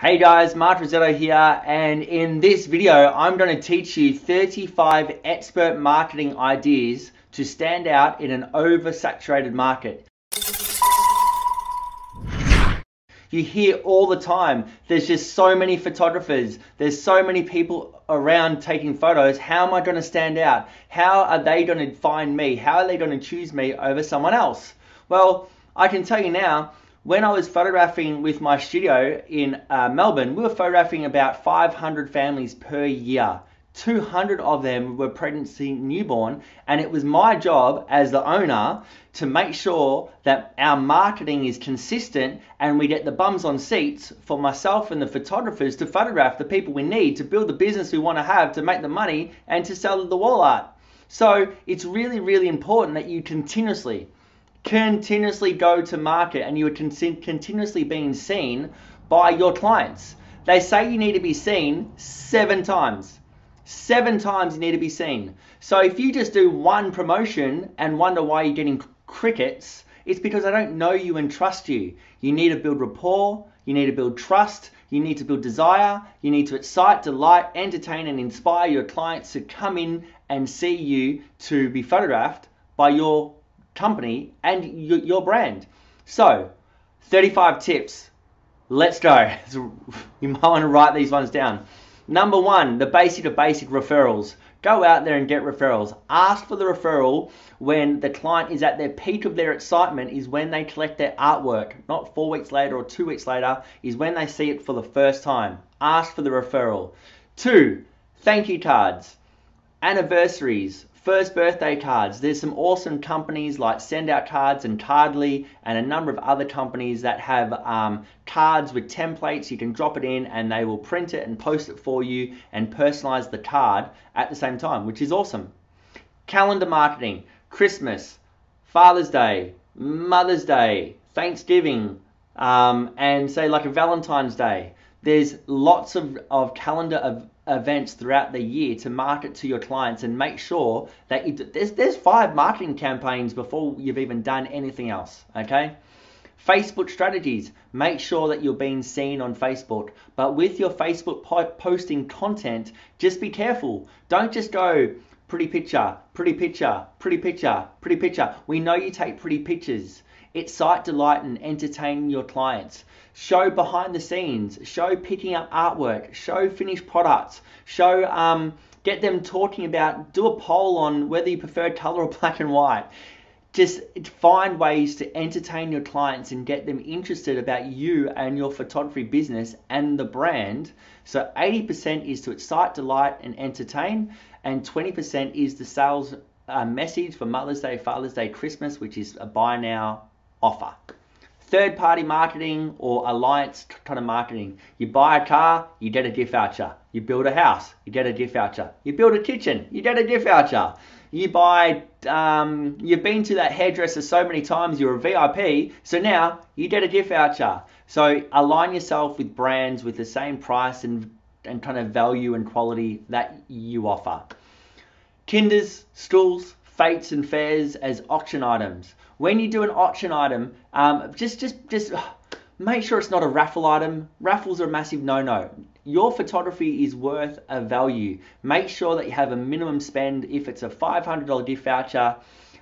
Hey guys, Mark Rossetto here, and in this video, I'm going to teach you 35 expert marketing ideas to stand out in an oversaturated market. You hear all the time, there's just so many photographers, there's so many people around taking photos. How am I going to stand out? How are they going to find me? How are they going to choose me over someone else? Well, I can tell you now, when I was photographing with my studio in uh, Melbourne, we were photographing about 500 families per year. 200 of them were pregnancy newborn, and it was my job as the owner to make sure that our marketing is consistent and we get the bums on seats for myself and the photographers to photograph the people we need to build the business we want to have to make the money and to sell the wall art. So it's really, really important that you continuously, continuously go to market and you are continuously being seen by your clients. They say you need to be seen seven times Seven times you need to be seen. So if you just do one promotion and wonder why you're getting crickets, it's because I don't know you and trust you. You need to build rapport, you need to build trust, you need to build desire, you need to excite, delight, entertain, and inspire your clients to come in and see you to be photographed by your company and your brand. So, 35 tips. Let's go. You might want to write these ones down. Number one, the basic of basic referrals. Go out there and get referrals. Ask for the referral when the client is at their peak of their excitement, is when they collect their artwork. Not four weeks later or two weeks later, is when they see it for the first time. Ask for the referral. Two, thank you cards. Anniversaries, first birthday cards. There's some awesome companies like Send Out Cards and Cardly and a number of other companies that have um, cards with templates. You can drop it in and they will print it and post it for you and personalize the card at the same time, which is awesome. Calendar marketing, Christmas, Father's Day, Mother's Day, Thanksgiving, um, and say like a Valentine's Day. There's lots of, of calendar of events throughout the year to market to your clients and make sure that you, there's there's five marketing campaigns before you've even done anything else. Okay. Facebook strategies. Make sure that you're being seen on Facebook. But with your Facebook posting content, just be careful. Don't just go pretty picture, pretty picture, pretty picture, pretty picture. We know you take pretty pictures. Excite, delight, and entertain your clients. Show behind the scenes. Show picking up artwork. Show finished products. Show, um, get them talking about, do a poll on whether you prefer color or black and white. Just find ways to entertain your clients and get them interested about you and your photography business and the brand. So 80% is to excite, delight, and entertain, and 20% is the sales uh, message for Mother's Day, Father's Day, Christmas, which is a buy now, offer. Third party marketing or alliance kind of marketing. You buy a car, you get a gift voucher. You build a house, you get a gift voucher. You build a kitchen, you get a gift voucher. You buy, um, you've been to that hairdresser so many times, you're a VIP, so now you get a gift voucher. So align yourself with brands with the same price and, and kind of value and quality that you offer. Kinders, stools, fetes and fairs as auction items. When you do an auction item, um, just just just make sure it's not a raffle item. Raffles are a massive no-no. Your photography is worth a value. Make sure that you have a minimum spend. If it's a $500 gift voucher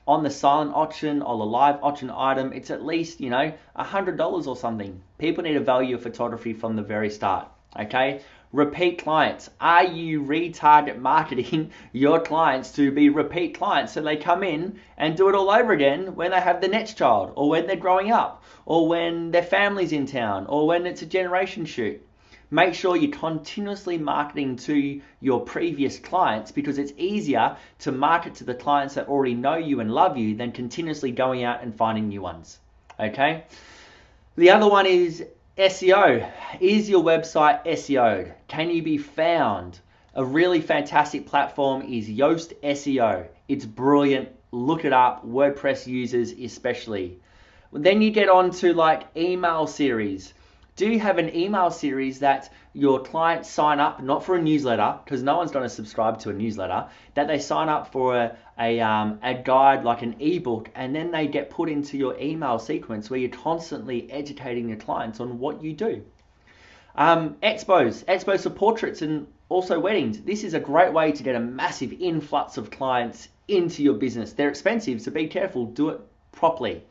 on the silent auction or the live auction item, it's at least you know $100 or something. People need to value of photography from the very start. Okay, repeat clients? Are you retarget marketing your clients to be repeat clients so they come in and do it all over again when they have the next child or when they're growing up or when their family's in town or when it's a generation shoot? Make sure you're continuously marketing to your previous clients because it's easier to market to the clients that already know you and love you than continuously going out and finding new ones. Okay? The other one is SEO. Is your website SEO'd? Can you be found? A really fantastic platform is Yoast SEO. It's brilliant. Look it up. WordPress users especially. Then you get on to like email series do you have an email series that your clients sign up not for a newsletter because no one's going to subscribe to a newsletter that they sign up for a, a, um, a guide like an ebook and then they get put into your email sequence where you're constantly educating your clients on what you do Um, expos, expos for portraits and also weddings. This is a great way to get a massive influx of clients into your business. They're expensive, so be careful. Do it properly.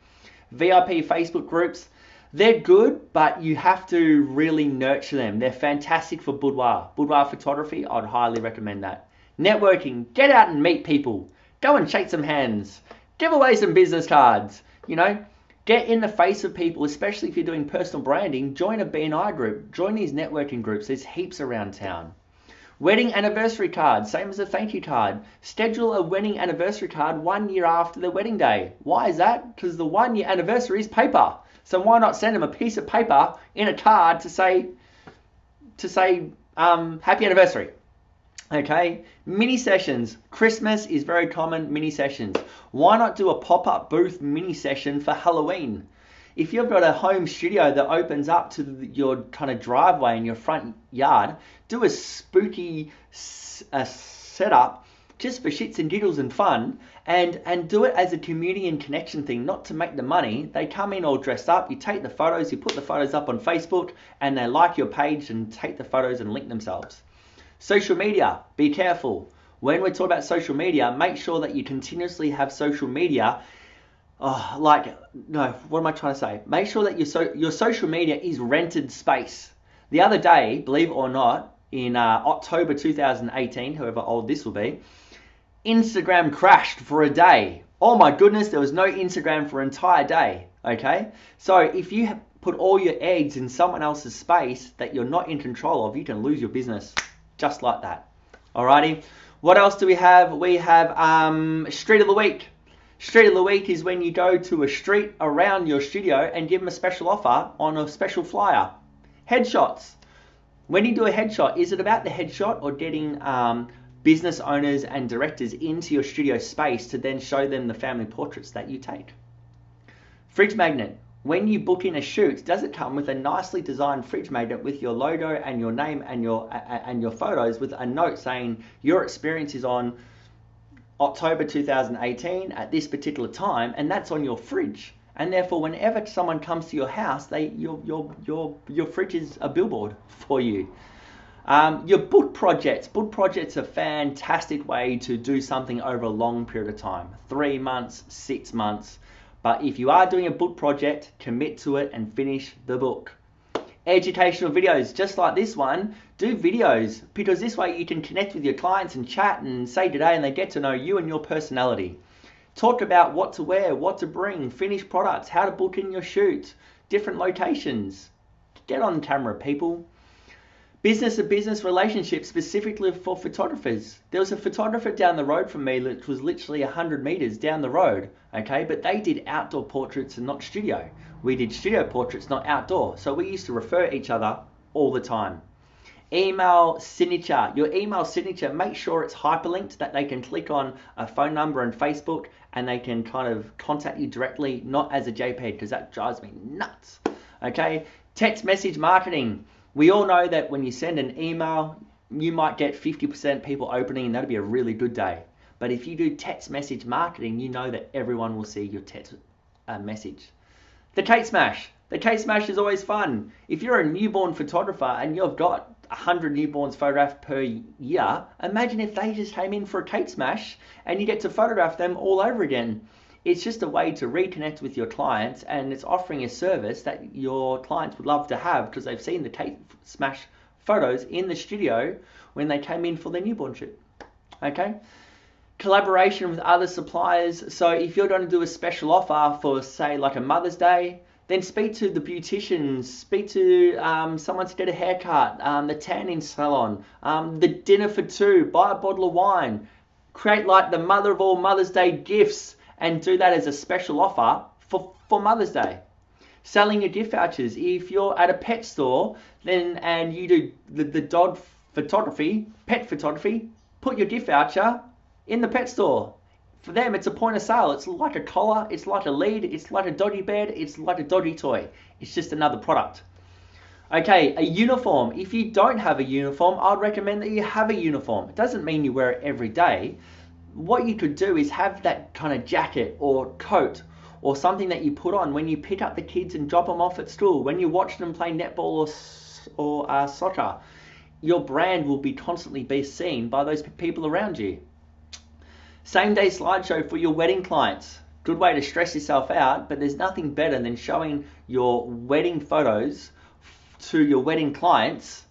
VIP Facebook groups, they're good, but you have to really nurture them. They're fantastic for boudoir. Boudoir photography, I'd highly recommend that. Networking, get out and meet people. Go and shake some hands. Give away some business cards. You know, get in the face of people, especially if you're doing personal branding. Join a BNI group. Join these networking groups. There's heaps around town. Wedding anniversary card, same as a thank you card. Schedule a wedding anniversary card one year after the wedding day. Why is that? Because the one year anniversary is paper. So why not send them a piece of paper in a card to say to say um, happy anniversary? Okay, mini sessions. Christmas is very common. Mini sessions. Why not do a pop up booth mini session for Halloween? if you've got a home studio that opens up to your kind of driveway in your front yard, do a spooky uh, setup just for shits and giggles and fun and and do it as a community and connection thing not to make the money. They come in all dressed up. You take the photos you put the photos up on facebook and they like your page and take the photos and link themselves. Social media be careful. When we talk about social media make sure that you continuously have social media. Oh, like no, what am I trying to say? Make sure that your so, your social media is rented space. The other day, believe it or not, in uh, October 2018, however old this will be, Instagram crashed for a day. Oh my goodness, there was no Instagram for an entire day. Okay, so if you put all your eggs in someone else's space that you're not in control of, you can lose your business just like that. Alrighty, what else do we have? We have um, Street of the Week. Street of the week is when you go to a street around your studio and give them a special offer on a special flyer. Headshots. When you do a headshot, is it about the headshot or getting um, business owners and directors into your studio space to then show them the family portraits that you take? Fridge magnet. When you book in a shoot, does it come with a nicely designed fridge magnet with your logo and your name and your and your photos with a note saying your experience is on October 2018 at this particular time, and that's on your fridge. And therefore, whenever someone comes to your house, they your your your your fridge is a billboard for you. Um, your book projects. Book projects are a fantastic way to do something over a long period of time, three months, six months. But if you are doing a book project, commit to it and finish the book educational videos just like this one do videos because this way you can connect with your clients and chat and say today and they get to know you and your personality talk about what to wear what to bring finished products how to book in your shoot different locations get on camera people business to business relationships specifically for photographers there was a photographer down the road from me which was literally 100 meters down the road okay but they did outdoor portraits and not studio we did studio portraits, not outdoor. So we used to refer each other all the time. Email signature. Your email signature, make sure it's hyperlinked that they can click on a phone number and Facebook and they can kind of contact you directly, not as a JPEG, because that drives me nuts. Okay, text message marketing. We all know that when you send an email, you might get 50% people opening, and that'd be a really good day. But if you do text message marketing, you know that everyone will see your text uh, message. The Cake Smash. The Cake Smash is always fun. If you're a newborn photographer and you've got 100 newborns photographed per year, imagine if they just came in for a Cake Smash and you get to photograph them all over again. It's just a way to reconnect with your clients and it's offering a service that your clients would love to have because they've seen the Cake Smash photos in the studio when they came in for their newborn shoot. Okay? collaboration with other suppliers. So if you're going to do a special offer for, say, like a Mother's Day, then speak to the beauticians, speak to um, someone to get a haircut, um, the tanning salon, um, the dinner for two, buy a bottle of wine, create like the mother of all Mother's Day gifts and do that as a special offer for, for Mother's Day. Selling your gift vouchers. If you're at a pet store then and you do the, the dog photography, pet photography, put your gift voucher in the pet store. For them, it's a point of sale. It's like a collar, it's like a lead, it's like a doggy bed, it's like a doggy toy. It's just another product. Okay, a uniform. If you don't have a uniform, I'd recommend that you have a uniform. It doesn't mean you wear it every day. What you could do is have that kind of jacket or coat or something that you put on when you pick up the kids and drop them off at school, when you watch them play netball or, or uh, soccer. Your brand will be constantly be seen by those people around you. Same day slideshow for your wedding clients. Good way to stress yourself out, but there's nothing better than showing your wedding photos to your wedding clients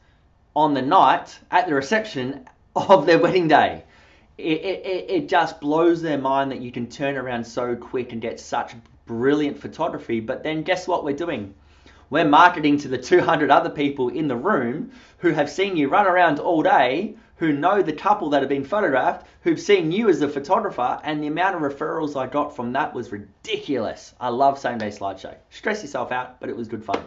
on the night at the reception of their wedding day. It, it, it just blows their mind that you can turn around so quick and get such brilliant photography. But then guess what we're doing? We're marketing to the 200 other people in the room who have seen you run around all day, who know the couple that have been photographed, who've seen you as a photographer, and the amount of referrals I got from that was ridiculous. I love same day slideshow. Stress yourself out, but it was good fun.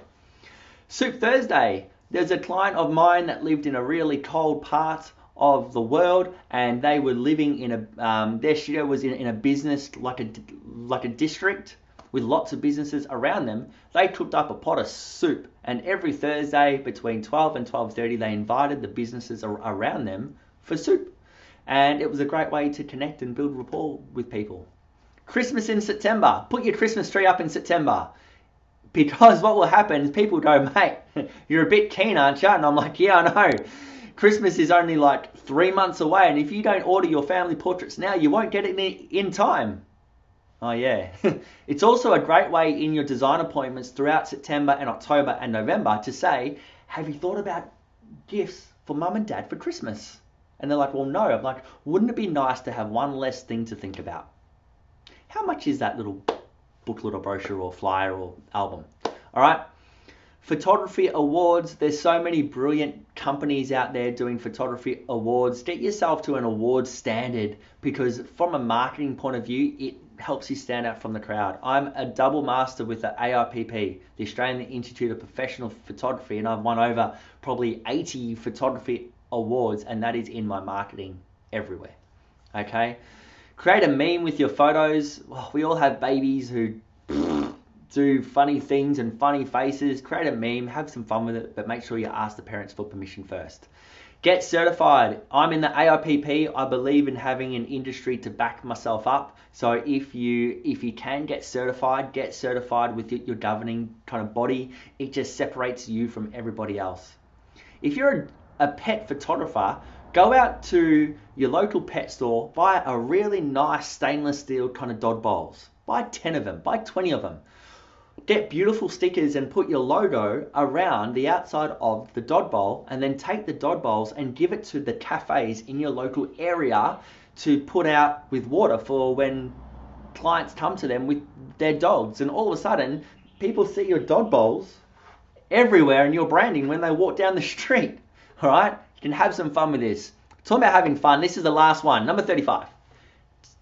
Soup Thursday. There's a client of mine that lived in a really cold part of the world, and they were living in a um, their studio was in, in a business like a like a district with lots of businesses around them. They cooked up a pot of soup, and every Thursday between 12 and 12:30, they invited the businesses around them for soup, and it was a great way to connect and build rapport with people. Christmas in September. Put your Christmas tree up in September because what will happen is people go, mate, you're a bit keen, aren't you? And I'm like, yeah, I know. Christmas is only like three months away, and if you don't order your family portraits now, you won't get it in time. Oh, yeah. it's also a great way in your design appointments throughout September and October and November to say, have you thought about gifts for mum and dad for Christmas? And they're like, well, no. I'm like, wouldn't it be nice to have one less thing to think about? How much is that little booklet or brochure or flyer or album. All right. Photography awards. There's so many brilliant companies out there doing photography awards. Get yourself to an award standard because, from a marketing point of view, it helps you stand out from the crowd. I'm a double master with the AIPP, the Australian Institute of Professional Photography, and I've won over probably 80 photography awards, and that is in my marketing everywhere. Okay. Create a meme with your photos. Oh, we all have babies who do funny things and funny faces. Create a meme, have some fun with it, but make sure you ask the parents for permission first. Get certified. I'm in the AIPP. I believe in having an industry to back myself up. So if you if you can get certified, get certified with your governing kind of body. It just separates you from everybody else. If you're a, a pet photographer, Go out to your local pet store, buy a really nice stainless steel kind of dog bowls. Buy 10 of them, buy 20 of them. Get beautiful stickers and put your logo around the outside of the dog bowl and then take the dog bowls and give it to the cafes in your local area to put out with water for when clients come to them with their dogs. And all of a sudden, people see your dog bowls everywhere in your branding when they walk down the street. All right? You can have some fun with this. Talking about having fun, this is the last one, number 35.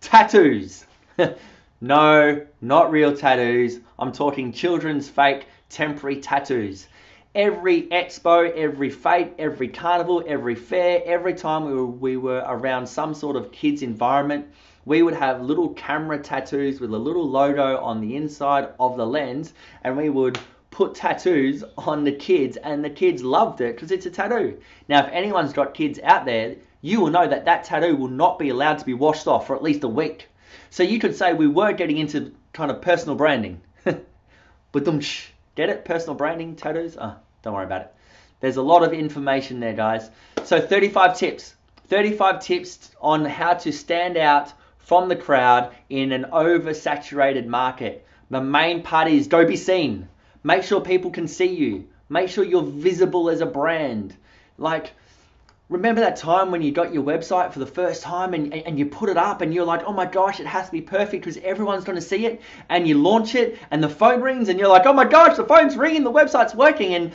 Tattoos. no, not real tattoos. I'm talking children's fake temporary tattoos. Every expo, every fete, every carnival, every fair, every time we were, we were around some sort of kids environment, we would have little camera tattoos with a little logo on the inside of the lens, and we would put tattoos on the kids, and the kids loved it because it's a tattoo. Now, if anyone's got kids out there, you will know that that tattoo will not be allowed to be washed off for at least a week. So you could say we were getting into kind of personal branding. but get it? Personal branding, tattoos? Oh, don't worry about it. There's a lot of information there, guys. So 35 tips. 35 tips on how to stand out from the crowd in an oversaturated market. The main part is go be seen. Make sure people can see you. Make sure you're visible as a brand. Like, remember that time when you got your website for the first time and, and you put it up and you're like, oh my gosh, it has to be perfect because everyone's going to see it. And you launch it and the phone rings and you're like, oh my gosh, the phone's ringing, the website's working. And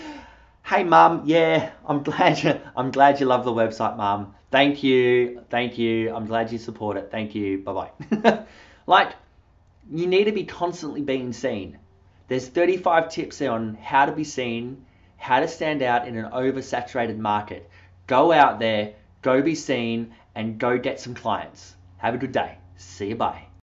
hey, mum, yeah, I'm glad you, I'm glad you love the website, mum. Thank you, thank you. I'm glad you support it. Thank you. Bye bye. like, you need to be constantly being seen. There's 35 tips on how to be seen, how to stand out in an oversaturated market. Go out there, go be seen, and go get some clients. Have a good day. See you. Bye.